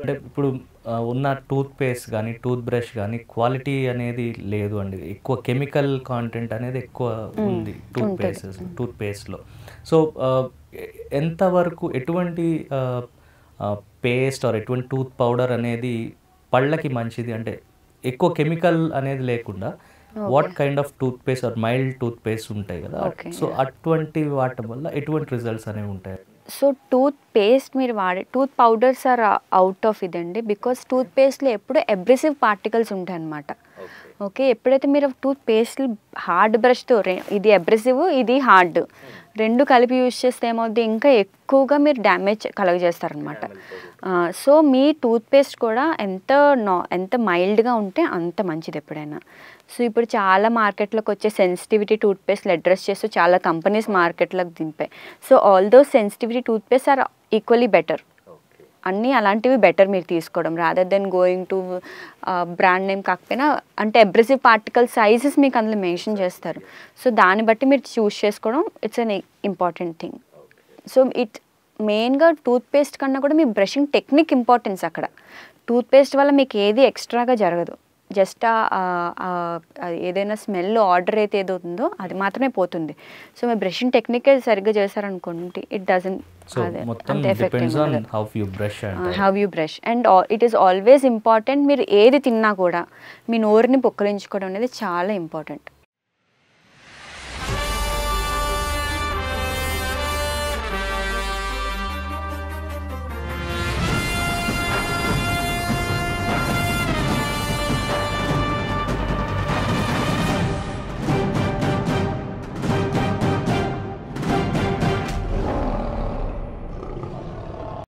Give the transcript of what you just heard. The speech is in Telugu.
అంటే ఇప్పుడు ఉన్న టూత్ పేస్ట్ కానీ టూత్ బ్రష్ కానీ క్వాలిటీ అనేది లేదు అండి. ఎక్కువ కెమికల్ కాంటెంట్ అనేది ఎక్కువ ఉంది టూత్ పేస్ట్ టూత్ పేస్ట్లో సో ఎంతవరకు ఎటువంటి పేస్ట్ ఆర్ ఎటువంటి టూత్ పౌడర్ అనేది పళ్ళకి మంచిది అంటే ఎక్కువ కెమికల్ అనేది లేకుండా what kind of tooth paste or mild tooth paste ఉంటాయి కదా. సో అటువంటి వాటి వల్ల ఎటువంటి రిజల్ట్స్ అనేవి ఉంటాయి? సో టూత్ పేస్ట్ మీరు వాడే tooth powders or out of ఇదండి. బికాస్ టూత్ పేస్ట్లో ఎప్పుడు అబ్రెసివ్ పార్టికల్స్ ఉంటాయి అన్నమాట ఓకే ఎప్పుడైతే మీరు టూత్ పేస్ట్ హార్డ్ బ్రష్తో ఇది అబ్రెసివ్ ఇది హార్డ్ రెండు కలిపి యూజ్ చేస్తే ఏమవుద్ది? ఇంకా ఎక్కువగా మీరు డ్యామేజ్ కలుగజేస్తారనమాట సో మీ టూత్ పేస్ట్ కూడా ఎంత నా ఎంత మైల్డ్గా ఉంటే అంత మంచిది ఎప్పుడైనా. సో ఇప్పుడు చాలా మార్కెట్లోకి వచ్చే సెన్సిటివిటీ టూత్ పేస్ట్లు అడ్రస్ చేస్తూ చాలా కంపెనీస్ మార్కెట్లోకి దింపాయి. So although sensitivity tooth paste are equally better అన్నీ అలాంటివి బెటర్ మీరు తీసుకోవడం. Rather than going to brand name కాకపోయినా అంటే అబ్రెసివ్ పార్టికల్ సైజెస్ మీకు అందులో మెన్షన్ చేస్తారు. సో దాన్ని బట్టి మీరు చూస్ చేసుకోవడం it's an important thing so it మెయిన్గా టూత్ పేస్ట్ కన్నా కూడా మీ బ్రషింగ్ టెక్నిక్ ఇంపార్టెన్స్ అక్కడ. టూత్ పేస్ట్ వల్ల మీకు ఏది ఎక్స్ట్రాగా జరగదు. జస్ట్ ఏదైనా స్మెల్ ఆర్డర్ అయితే ఏదో ఉందో అది మాత్రమే పోతుంది. సో మీ బ్రషింగ్ టెక్నిక్ సరిగ్గా చేశారనుకోండి it doesn't how you brush and it is always important మీరు ఏది తిన్నా కూడా మీ నోరుని పొక్కలించుకోవడం అనేది చాలా ఇంపార్టెంట్